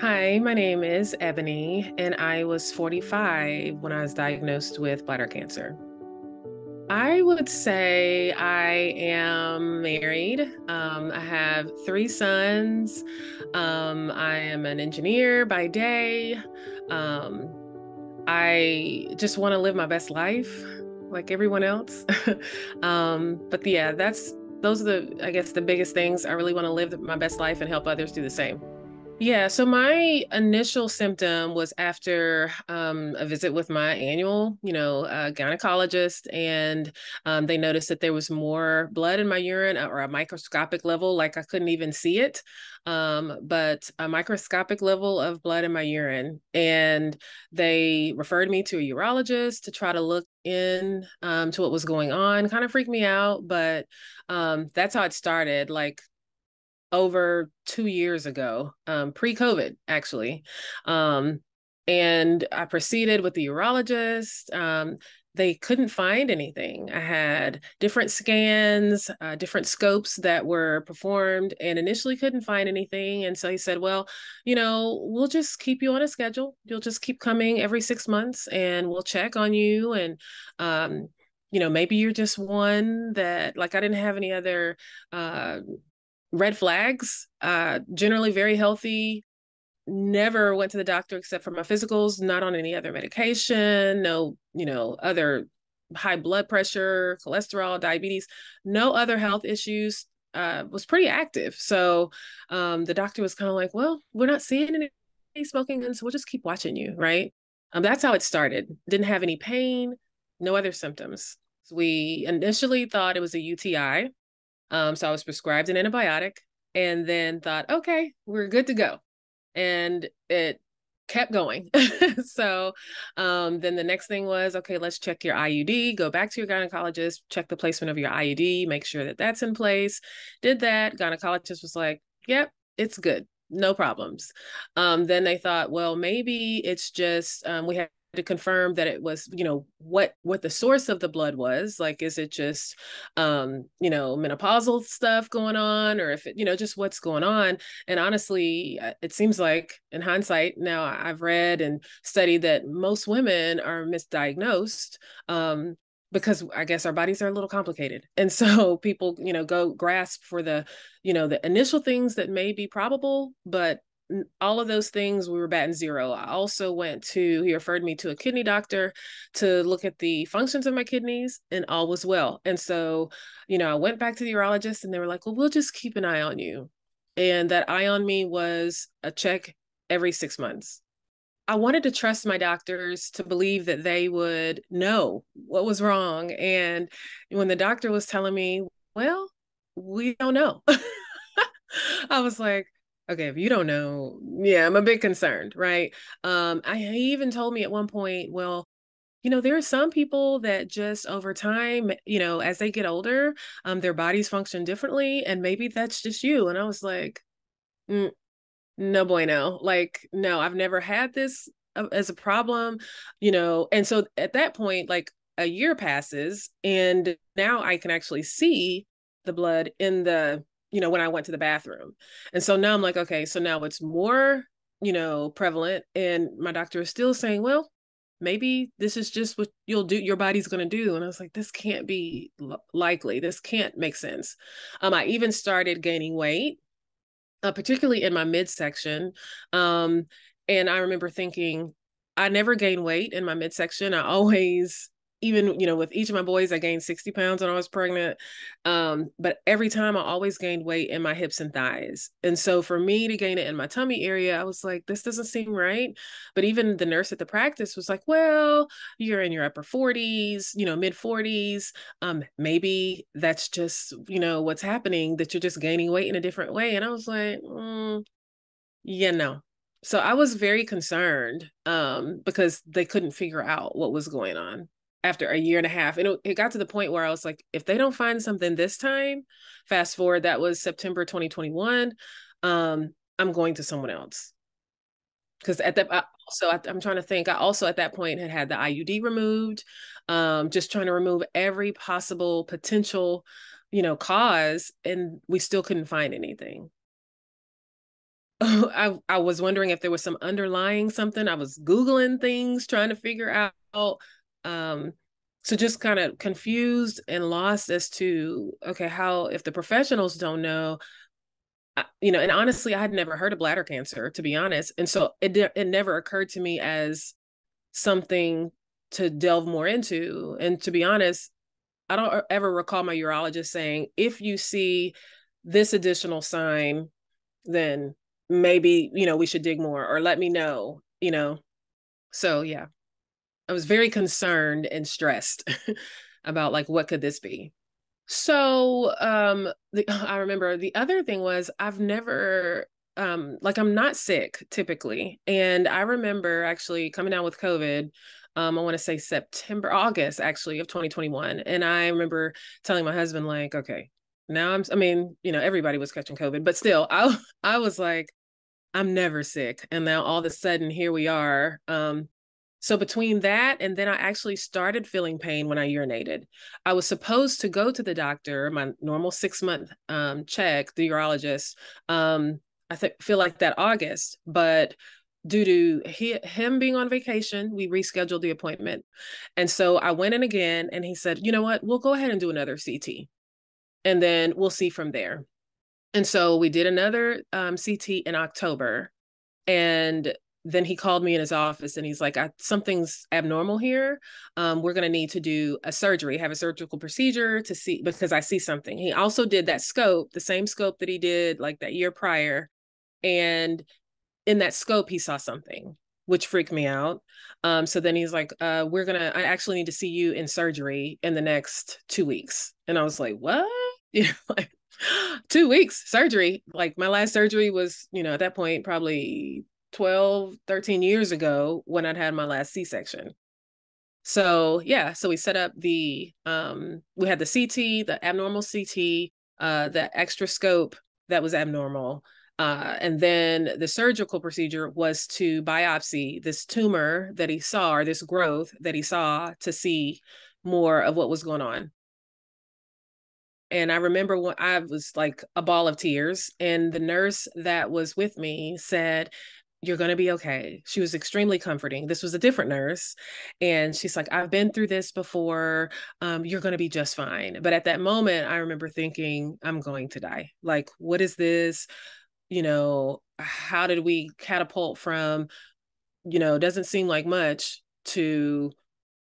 Hi, my name is Ebony, and I was 45 when I was diagnosed with bladder cancer. I would say I am married. Um, I have three sons. Um, I am an engineer by day. Um, I just want to live my best life like everyone else. um, but yeah, that's those are the I guess the biggest things. I really want to live my best life and help others do the same. Yeah, so my initial symptom was after um, a visit with my annual, you know, uh, gynecologist, and um, they noticed that there was more blood in my urine uh, or a microscopic level, like I couldn't even see it, um, but a microscopic level of blood in my urine. And they referred me to a urologist to try to look in um, to what was going on. Kind of freaked me out, but um, that's how it started. Like over two years ago, um, pre COVID, actually. Um, and I proceeded with the urologist. Um, they couldn't find anything. I had different scans, uh, different scopes that were performed, and initially couldn't find anything. And so he said, Well, you know, we'll just keep you on a schedule. You'll just keep coming every six months and we'll check on you. And, um, you know, maybe you're just one that, like, I didn't have any other uh, red flags, uh, generally very healthy. Never went to the doctor except for my physicals, not on any other medication, no, you know, other high blood pressure, cholesterol, diabetes, no other health issues. Uh, was pretty active. So um, the doctor was kind of like, well, we're not seeing any smoking, and so we'll just keep watching you, right? Um, that's how it started. Didn't have any pain, no other symptoms. We initially thought it was a UTI, um, so I was prescribed an antibiotic and then thought, okay, we're good to go. And it kept going. so um, then the next thing was, okay, let's check your IUD, go back to your gynecologist, check the placement of your IUD, make sure that that's in place. Did that. Gynecologist was like, yep, it's good. No problems. Um, then they thought, well, maybe it's just um, we have to confirm that it was you know what what the source of the blood was like is it just um you know menopausal stuff going on or if it you know just what's going on and honestly uh, it seems like in hindsight now i've read and studied that most women are misdiagnosed um because I guess our bodies are a little complicated. And so people, you know, go grasp for the, you know, the initial things that may be probable, but all of those things we were batting zero. I also went to he referred me to a kidney doctor to look at the functions of my kidneys and all was well. And so you know i went back to the urologist and they were like well we'll just keep an eye on you. And that eye on me was a check every six months. I wanted to trust my doctors to believe that they would know what was wrong. And when the doctor was telling me well we don't know. I was like, okay, if you don't know, yeah, I'm a bit concerned, right? Um, I he even told me at one point, well, you know, there are some people that just over time, you know, as they get older, um, their bodies function differently, and maybe that's just you. And I was like, mm, no bueno. Like, no, I've never had this uh, as a problem, you know. And so at that point, like a year passes, and now I can actually see the blood in the you know, when I went to the bathroom. And so now I'm like, okay, so now it's more, you know, prevalent. And my doctor is still saying, well, maybe this is just what you'll do, your body's going to do. And I was like, this can't be likely. This can't make sense. Um, I even started gaining weight, uh, particularly in my midsection. Um, and I remember thinking, I never gain weight in my midsection. I always even you know with each of my boys i gained 60 pounds when i was pregnant. Um, but every time i always gained weight in my hips and thighs. And so for me to gain it in my tummy area i was like this doesn't seem right. But even the nurse at the practice was like well you're in your upper 40s you know mid 40s um, maybe that's just you know what's happening that you're just gaining weight in a different way. And i was like mm, yeah no. So i was very concerned um, because they couldn't figure out what was going on after a year and a half. And it, it got to the point where I was like, if they don't find something this time, fast forward, that was September 2021, um, I'm going to someone else. Because at that, so I'm trying to think. I also at that point had had the IUD removed, um, just trying to remove every possible potential, you know, cause, and we still couldn't find anything. I, I was wondering if there was some underlying something. I was Googling things, trying to figure out. Um, so just kind of confused and lost as to, okay, how, if the professionals don't know, you know, and honestly, I had never heard of bladder cancer, to be honest. And so it, it never occurred to me as something to delve more into. And to be honest, I don't ever recall my urologist saying, if you see this additional sign, then maybe, you know, we should dig more or let me know, you know. So yeah, I was very concerned and stressed about like, what could this be? So um the, I remember the other thing was I've never um like I'm not sick typically. And I remember actually coming down with COVID um, I want to say September, August actually of 2021. And I remember telling my husband, like, okay, now I'm, I mean, you know, everybody was catching COVID, but still, I, I was like, I'm never sick. And now all of a sudden, here we are. Um, so between that and then I actually started feeling pain when I urinated. I was supposed to go to the doctor, my normal six month um, check, the urologist. Um, I th- feel like that August, but due to he, him being on vacation, we rescheduled the appointment. And so I went in again and he said, you know what, we'll go ahead and do another CT and then we'll see from there. And so we did another um, CT in October. And then he called me in his office and he's like, something's abnormal here. Um, we're going to need to do a surgery, have a surgical procedure to see because I see something. He also did that scope, the same scope that he did like that year prior. And in that scope, he saw something which freaked me out. Um, so then he's like, uh, we're gonna, I actually need to see you in surgery in the next two weeks. And I was like, what? You know, like two weeks surgery. Like my last surgery was, you know, at that point, probably 12, 13 years ago when I'd had my last C-section. So yeah, so we set up the um we had the CT, the abnormal CT, uh the extra scope that was abnormal. Uh, and then the surgical procedure was to biopsy this tumor that he saw, or this growth that he saw, to see more of what was going on. And I remember when I was like a ball of tears, and the nurse that was with me said, you're going to be okay. She was extremely comforting. This was a different nurse. And she's like, I've been through this before. Um, you're going to be just fine. But at that moment, I remember thinking, I'm going to die. Like, what is this? you know, how did we catapult from, you know, doesn't seem like much to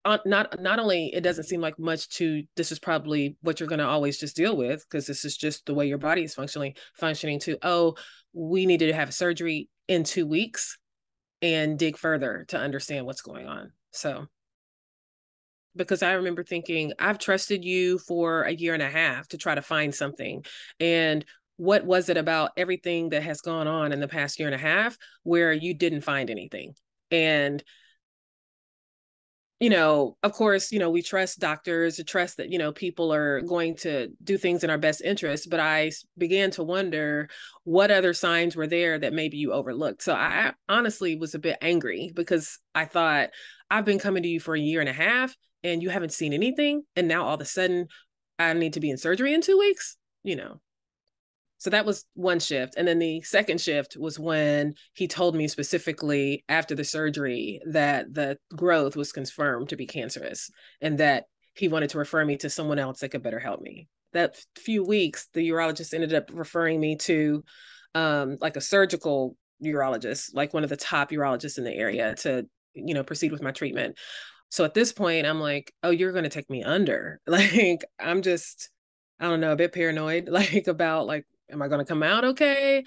uh, not not only it doesn't seem like much to this is probably what you're going to always just deal with because this is just the way your body is functioning functioning to oh we needed to have surgery in two weeks and dig further to understand what's going on so because I remember thinking, I've trusted you for a year and a half to try to find something. And what was it about everything that has gone on in the past year and a half where you didn't find anything and you know of course you know we trust doctors to trust that you know people are going to do things in our best interest but i began to wonder what other signs were there that maybe you overlooked. So i honestly was a bit angry because i thought i've been coming to you for a year and a half and you haven't seen anything and now all of a sudden i need to be in surgery in two weeks? You know so that was one shift. And then the second shift was when he told me specifically after the surgery that the growth was confirmed to be cancerous and that he wanted to refer me to someone else that could better help me. That few weeks, the urologist ended up referring me to um, like a surgical urologist, like one of the top urologists in the area to, you know, proceed with my treatment. So at this point, I'm like, oh, you're going to take me under. Like, I'm just, I don't know, a bit paranoid, like about like am I going to come out okay?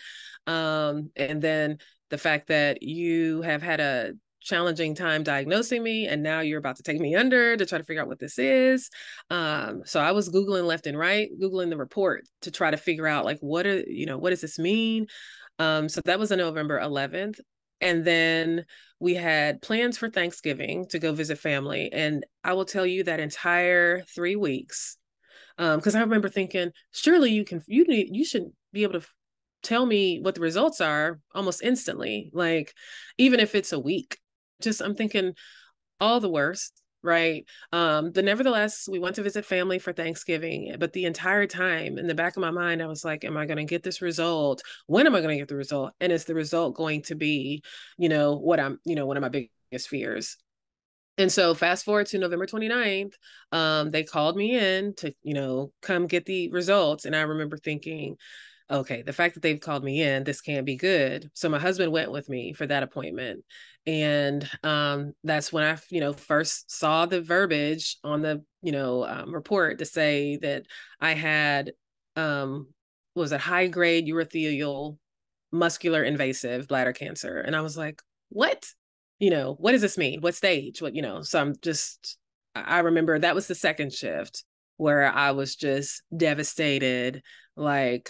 Um, and then the fact that you have had a challenging time diagnosing me and now you're about to take me under to try to figure out what this is. Um, so i was googling left and right googling the report to try to figure out like what are you know what does this mean? Um, so that was on november 11th and then we had plans for thanksgiving to go visit family. And i will tell you that entire three weeks because um, I remember thinking, surely you can, you need, you should be able to tell me what the results are almost instantly, like even if it's a week. Just I'm thinking all the worst. right? Um, but nevertheless, we went to visit family for Thanksgiving. But the entire time in the back of my mind, I was like, Am I going to get this result? When am I going to get the result? And is the result going to be, you know, what I'm, you know, one of my biggest fears? And so fast forward to November 29th, um, they called me in to, you know, come get the results. And I remember thinking, okay, the fact that they've called me in, this can't be good. So my husband went with me for that appointment. And um, that's when I, you know, first saw the verbiage on the, you know, um, report to say that I had, um, was it high grade urothelial muscular invasive bladder cancer. And I was like, what? You know, what does this mean? What stage? What, you know, so I'm just, I remember that was the second shift where I was just devastated. Like,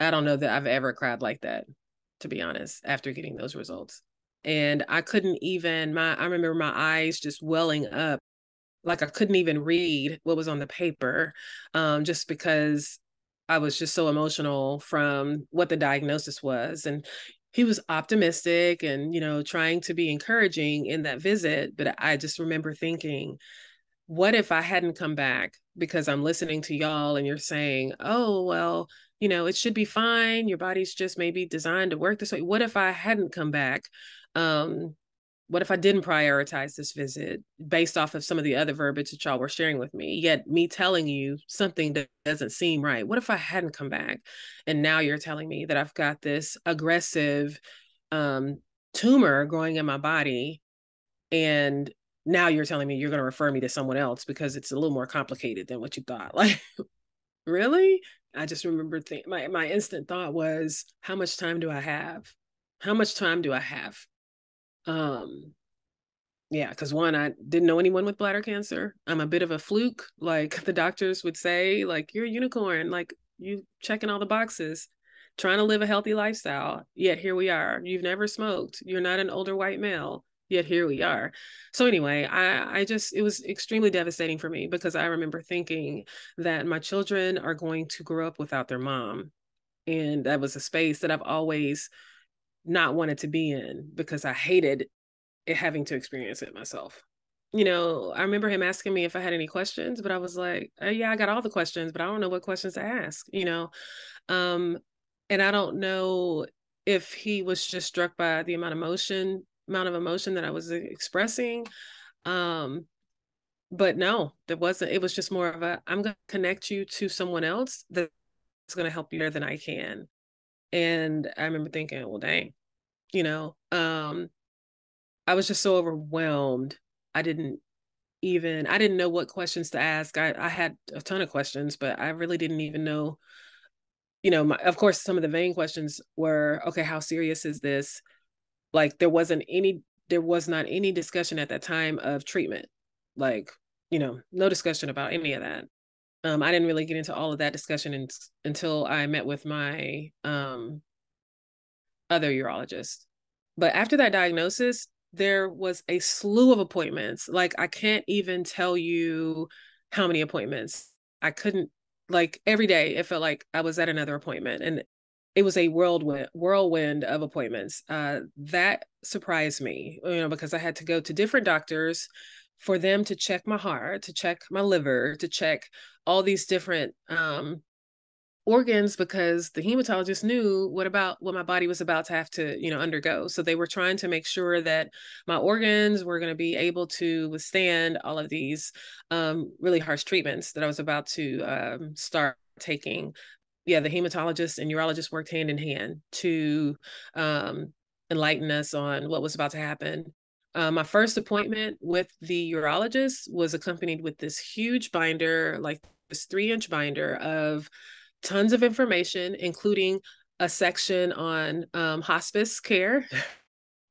I don't know that I've ever cried like that, to be honest, after getting those results. And I couldn't even, my, I remember my eyes just welling up. Like I couldn't even read what was on the paper um, just because I was just so emotional from what the diagnosis was. And he was optimistic and, you know, trying to be encouraging in that visit. But I just remember thinking, what if I hadn't come back because I'm listening to y'all and you're saying, oh, well, you know, it should be fine. Your body's just maybe designed to work this way. What if I hadn't come back? Um, what if I didn't prioritize this visit based off of some of the other verbiage that y'all were sharing with me? Yet me telling you something that doesn't seem right. What if I hadn't come back? And now you're telling me that I've got this aggressive um, tumor growing in my body. And now you're telling me you're going to refer me to someone else because it's a little more complicated than what you thought. Like, really? I just remember think my my instant thought was, how much time do I have? How much time do I have? Um yeah, because one, I didn't know anyone with bladder cancer. I'm a bit of a fluke, like the doctors would say, like you're a unicorn, like you checking all the boxes, trying to live a healthy lifestyle. Yet here we are. You've never smoked. You're not an older white male yet here we are so anyway i i just it was extremely devastating for me because i remember thinking that my children are going to grow up without their mom and that was a space that i've always not wanted to be in because i hated it having to experience it myself you know i remember him asking me if i had any questions but i was like oh, yeah i got all the questions but i don't know what questions to ask you know um and i don't know if he was just struck by the amount of emotion amount of emotion that I was expressing. Um, but no, there wasn't. It was just more of a I'm going to connect you to someone else that's going to help you better than I can. And I remember thinking, well, dang, you know, um, I was just so overwhelmed. I didn't even I didn't know what questions to ask. I I had a ton of questions, but I really didn't even know. You know, my, of course, some of the vain questions were, okay, how serious is this? like there wasn't any there was not any discussion at that time of treatment like you know no discussion about any of that um, i didn't really get into all of that discussion in, until i met with my um, other urologist. But after that diagnosis there was a slew of appointments. Like i can't even tell you how many appointments. I couldn't like every day it felt like i was at another appointment and it was a whirlwind whirlwind of appointments. Uh, that surprised me, you know, because I had to go to different doctors for them to check my heart, to check my liver, to check all these different um, organs because the hematologist knew what about what my body was about to have to you know undergo so they were trying to make sure that my organs were going to be able to withstand all of these um, really harsh treatments that i was about to um, start taking yeah, the hematologist and urologist worked hand in hand to um, enlighten us on what was about to happen. Uh, my first appointment with the urologist was accompanied with this huge binder, like this three inch binder of tons of information, including a section on um, hospice care.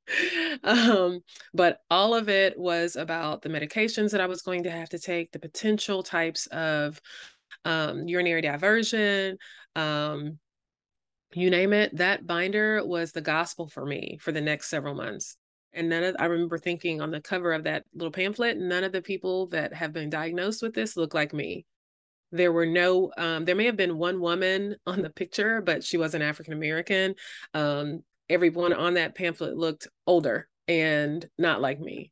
um, but all of it was about the medications that I was going to have to take, the potential types of um, urinary diversion, um, you name it. That binder was the gospel for me for the next several months. And none of I remember thinking on the cover of that little pamphlet, none of the people that have been diagnosed with this look like me. There were no, um, there may have been one woman on the picture, but she wasn't African American. Um, everyone on that pamphlet looked older and not like me.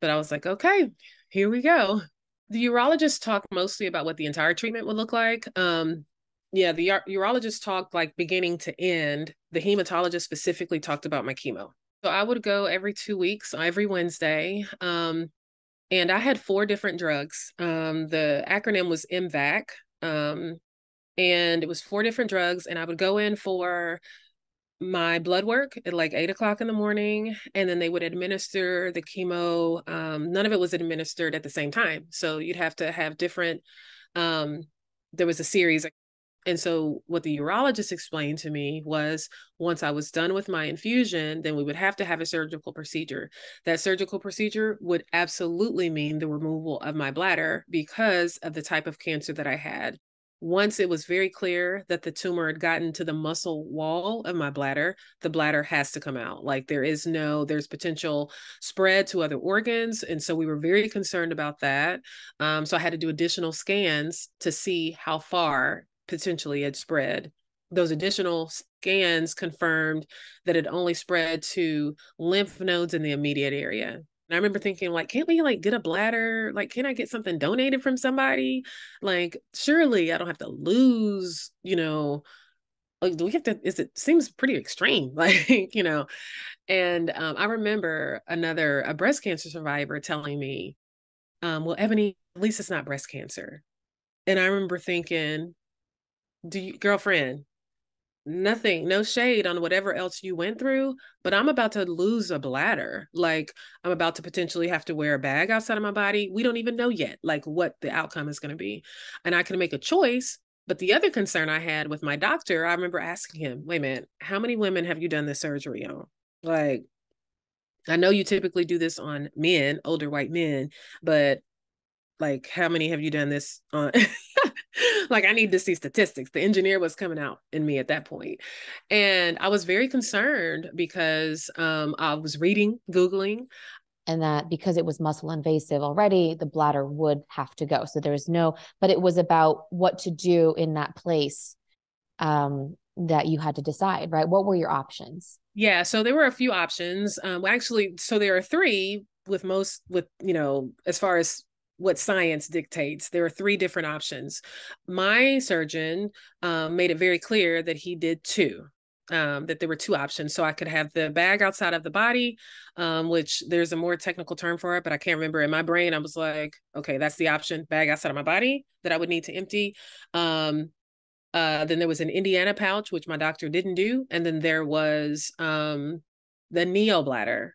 But I was like, okay, here we go. The urologist talked mostly about what the entire treatment would look like. Um, yeah, the urologist talked like beginning to end. The hematologist specifically talked about my chemo. So I would go every two weeks, every Wednesday. Um, and I had four different drugs. Um, the acronym was MVAC. Um, and it was four different drugs. And I would go in for my blood work at like eight o'clock in the morning, and then they would administer the chemo. Um, none of it was administered at the same time. So you'd have to have different, um, there was a series and so, what the urologist explained to me was once I was done with my infusion, then we would have to have a surgical procedure. That surgical procedure would absolutely mean the removal of my bladder because of the type of cancer that I had. Once it was very clear that the tumor had gotten to the muscle wall of my bladder, the bladder has to come out. Like there is no, there's potential spread to other organs. And so we were very concerned about that. Um, so I had to do additional scans to see how far potentially had spread. Those additional scans confirmed that it only spread to lymph nodes in the immediate area. And I remember thinking, like, can't we like get a bladder? Like, can I get something donated from somebody? Like, surely I don't have to lose, you know, like do we have to is it seems pretty extreme like you know and um, i remember another a breast cancer survivor telling me um, well ebony at least it's not breast cancer and i remember thinking do you girlfriend nothing no shade on whatever else you went through but i'm about to lose a bladder. Like i'm about to potentially have to wear a bag outside of my body. We don't even know yet like what the outcome is going to be. And i can make a choice but the other concern i had with my doctor i remember asking him wait a minute how many women have you done this surgery on? Like i know you typically do this on men older white men but like how many have you done this on like I need to see statistics. The engineer was coming out in me at that point. And I was very concerned because um, I was reading, Googling. And that because it was muscle invasive already, the bladder would have to go. So there was no, but it was about what to do in that place um, that you had to decide, right? What were your options? Yeah. So there were a few options. Um, actually, so there are three with most, with, you know, as far as what science dictates. There are three different options. My surgeon um, made it very clear that he did two. Um, that there were two options. So I could have the bag outside of the body, um, which there's a more technical term for it, but I can't remember. In my brain, I was like, okay, that's the option bag outside of my body that I would need to empty. Um, uh, then there was an Indiana pouch, which my doctor didn't do. And then there was um, the neobladder,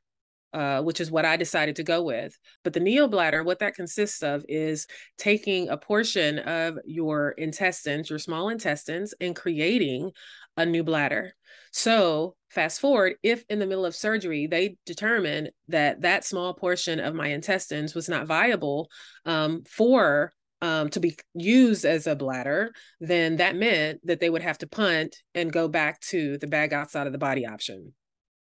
uh, which is what I decided to go with. But the neobladder, what that consists of is taking a portion of your intestines, your small intestines, and creating a new bladder. So, fast forward, if in the middle of surgery they determine that that small portion of my intestines was not viable um, for um, to be used as a bladder, then that meant that they would have to punt and go back to the bag outside of the body option.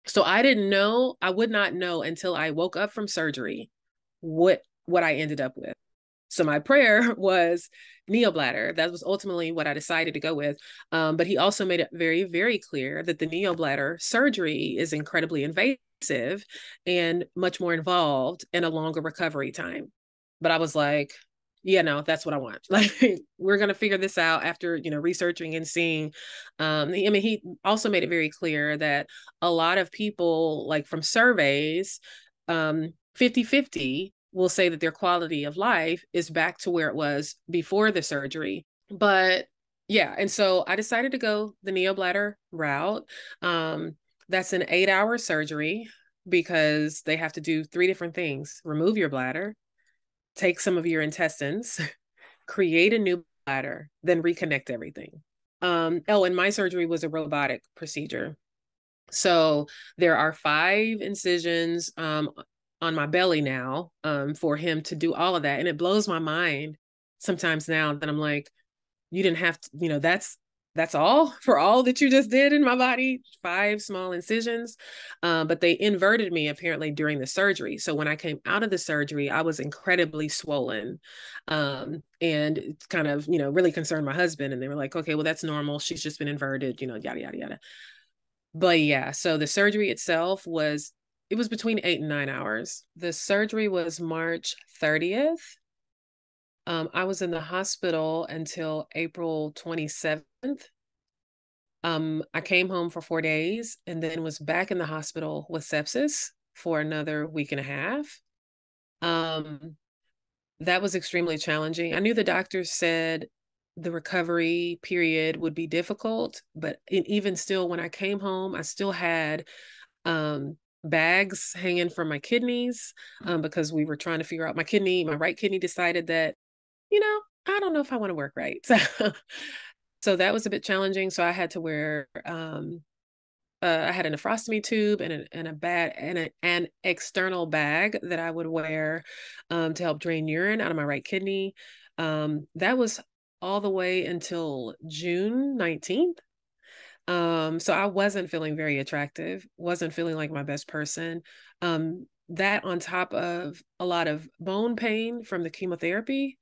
So I didn't know, I would not know until I woke up from surgery what what I ended up with. So my prayer was neobladder. That was ultimately what I decided to go with. Um, but he also made it very, very clear that the neobladder surgery is incredibly invasive and much more involved and a longer recovery time. But I was like, yeah no that's what i want. Like we're going to figure this out after you know researching and seeing um i mean he also made it very clear that a lot of people like from surveys um 50 50 will say that their quality of life is back to where it was before the surgery. But yeah and so i decided to go the neobladder route. Um that's an eight hour surgery because they have to do three different things remove your bladder take some of your intestines, create a new bladder, then reconnect everything. Um, oh, and my surgery was a robotic procedure. So there are five incisions um, on my belly now um, for him to do all of that. And it blows my mind sometimes now that I'm like, you didn't have to, you know, that's that's all for all that you just did in my body five small incisions um, but they inverted me apparently during the surgery so when i came out of the surgery i was incredibly swollen um, and kind of you know really concerned my husband and they were like okay well that's normal she's just been inverted you know yada yada yada but yeah so the surgery itself was it was between eight and nine hours. The surgery was March 30th. Um, I was in the hospital until April 27th. Um, I came home for four days and then was back in the hospital with sepsis for another week and a half. Um, that was extremely challenging. I knew the doctors said the recovery period would be difficult, but even still, when I came home, I still had um, bags hanging from my kidneys um, because we were trying to figure out my kidney. My right kidney decided that, you know, I don't know if I want to work right. So, so that was a bit challenging. So I had to wear um, uh, I had a nephrostomy tube and a, and a bag and a, an external bag that I would wear um, to help drain urine out of my right kidney. Um, that was all the way until June 19th. Um, so I wasn't feeling very attractive, wasn't feeling like my best person. Um, that on top of a lot of bone pain from the chemotherapy.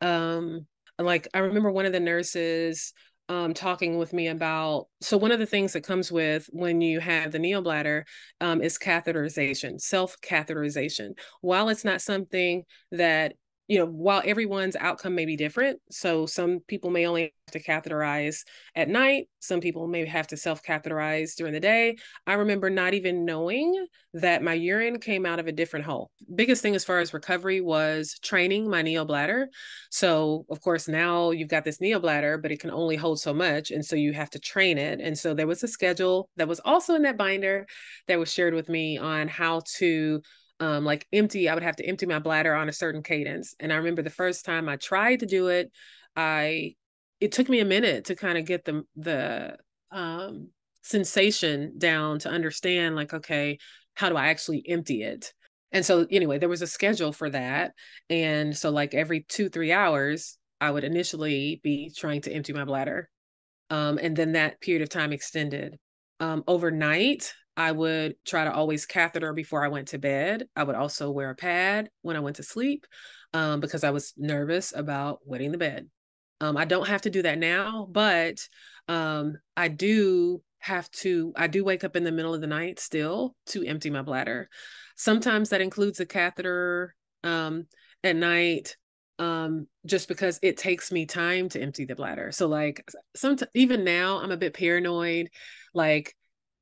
Um, like I remember one of the nurses um, talking with me about so one of the things that comes with when you have the neobladder um, is catheterization self catheterization while it's not something that you know, while everyone's outcome may be different, so some people may only have to catheterize at night, some people may have to self catheterize during the day. I remember not even knowing that my urine came out of a different hole. Biggest thing as far as recovery was training my neobladder. So, of course, now you've got this neobladder, but it can only hold so much. And so you have to train it. And so there was a schedule that was also in that binder that was shared with me on how to um, like empty, I would have to empty my bladder on a certain cadence. And I remember the first time I tried to do it, I it took me a minute to kind of get the the um, sensation down to understand like okay how do i actually empty it and so anyway there was a schedule for that and so like every two three hours i would initially be trying to empty my bladder um, and then that period of time extended um, overnight I would try to always catheter before I went to bed. I would also wear a pad when I went to sleep um, because I was nervous about wetting the bed. Um, I don't have to do that now, but um, I do have to, I do wake up in the middle of the night still to empty my bladder. Sometimes that includes a catheter um, at night um just because it takes me time to empty the bladder so like sometimes even now i'm a bit paranoid like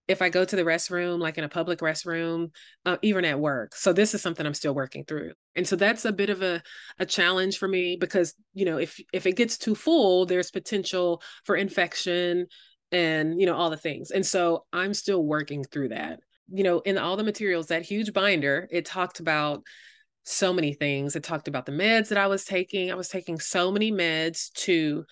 if I go to the restroom, like in a public restroom, uh, even at work. So this is something I'm still working through. And so that's a bit of a, a challenge for me because, you know, if if it gets too full, there's potential for infection and, you know, all the things. And so I'm still working through that. You know, in all the materials, that huge binder, it talked about so many things. It talked about the meds that I was taking. I was taking so many meds to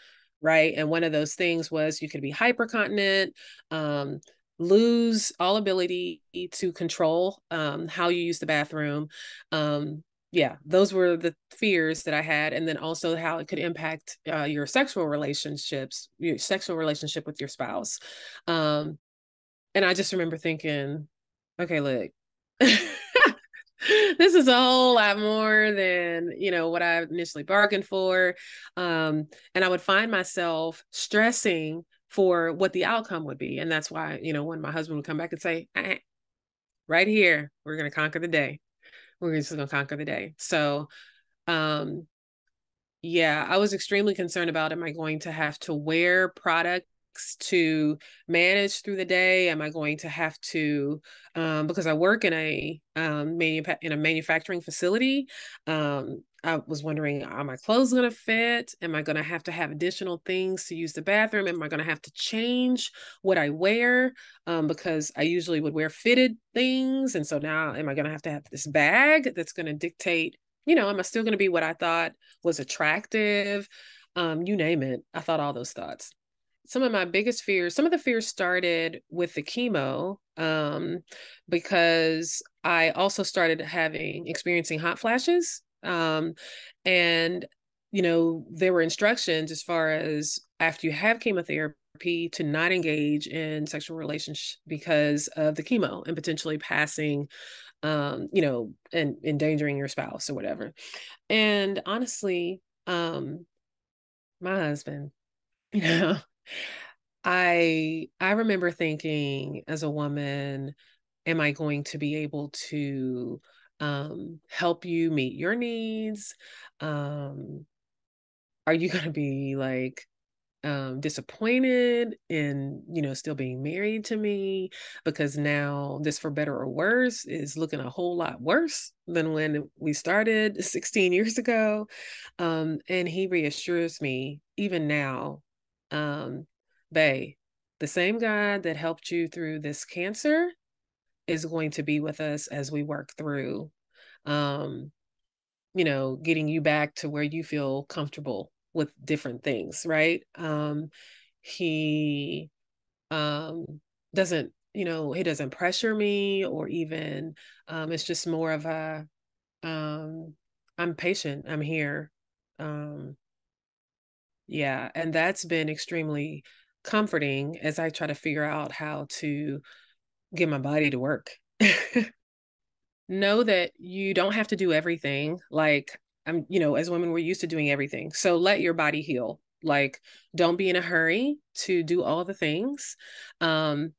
right? And one of those things was you could be hypercontinent, um, lose all ability to control um, how you use the bathroom. Um, yeah, those were the fears that I had, and then also how it could impact uh, your sexual relationships, your sexual relationship with your spouse. Um, and I just remember thinking, okay, look. this is a whole lot more than you know what I initially bargained for, um, and I would find myself stressing for what the outcome would be. And that's why, you know, when my husband would come back and say, eh, right here, we're going to conquer the day. We're just going to conquer the day. So, um, yeah, I was extremely concerned about am I going to have to wear product to manage through the day? Am I going to have to, um, because I work in a um, manu- in a manufacturing facility, um, I was wondering, are my clothes going to fit? Am I going to have to have additional things to use the bathroom? Am I going to have to change what I wear? Um, because I usually would wear fitted things. And so now, am I going to have to have this bag that's going to dictate, you know, am I still going to be what I thought was attractive? Um, you name it. I thought all those thoughts. Some of my biggest fears, some of the fears started with the chemo um, because I also started having experiencing hot flashes um, and, you know, there were instructions as far as after you have chemotherapy to not engage in sexual relations because of the chemo and potentially passing, um, you know, and endangering your spouse or whatever. And honestly, um, my husband, you know, I I remember thinking as a woman, am I going to be able to um, help you meet your needs? Um, are you going to be like um, disappointed in you know still being married to me because now this for better or worse is looking a whole lot worse than when we started 16 years ago um, and he reassures me even now um, bay the same god that helped you through this cancer is going to be with us as we work through um, you know getting you back to where you feel comfortable with different things, right? Um, he um, doesn't, you know, he doesn't pressure me or even, um, it's just more of a, um, I'm patient, I'm here. Um, yeah, and that's been extremely comforting as I try to figure out how to get my body to work. know that you don't have to do everything. Like I'm, you know, as women, we're used to doing everything. So let your body heal. Like, don't be in a hurry to do all the things. Um,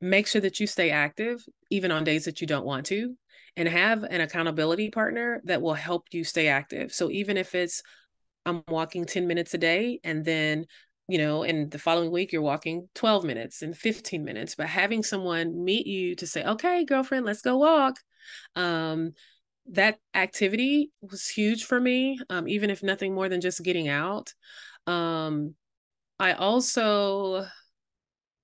make sure that you stay active, even on days that you don't want to, and have an accountability partner that will help you stay active. So even if it's, I'm walking 10 minutes a day, and then you know, and the following week you're walking 12 minutes and 15 minutes, but having someone meet you to say, okay, girlfriend, let's go walk. Um, that activity was huge for me, um, even if nothing more than just getting out. Um, I also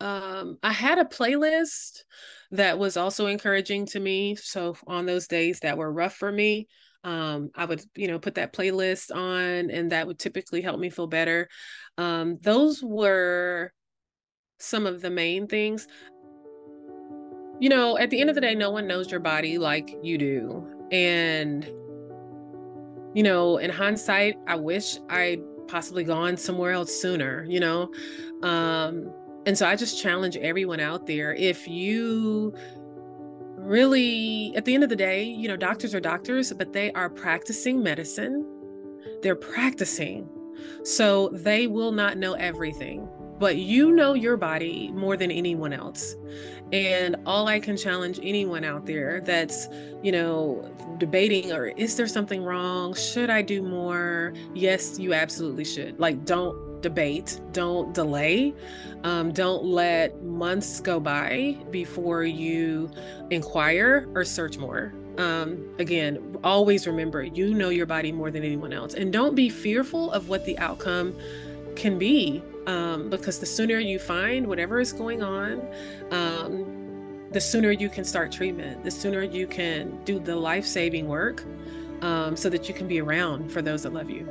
um, I had a playlist that was also encouraging to me. So on those days that were rough for me, um, I would, you know, put that playlist on, and that would typically help me feel better. Um, those were some of the main things. You know, at the end of the day, no one knows your body like you do. And, you know, in hindsight, I wish I'd possibly gone somewhere else sooner, you know? Um, and so I just challenge everyone out there if you really, at the end of the day, you know, doctors are doctors, but they are practicing medicine. They're practicing. So they will not know everything, but you know your body more than anyone else. And all I can challenge anyone out there that's, you know, debating or is there something wrong? Should I do more? Yes, you absolutely should. Like, don't debate, don't delay, um, don't let months go by before you inquire or search more. Um, again, always remember you know your body more than anyone else, and don't be fearful of what the outcome can be um, because the sooner you find whatever is going on, um, the sooner you can start treatment, the sooner you can do the life saving work um, so that you can be around for those that love you.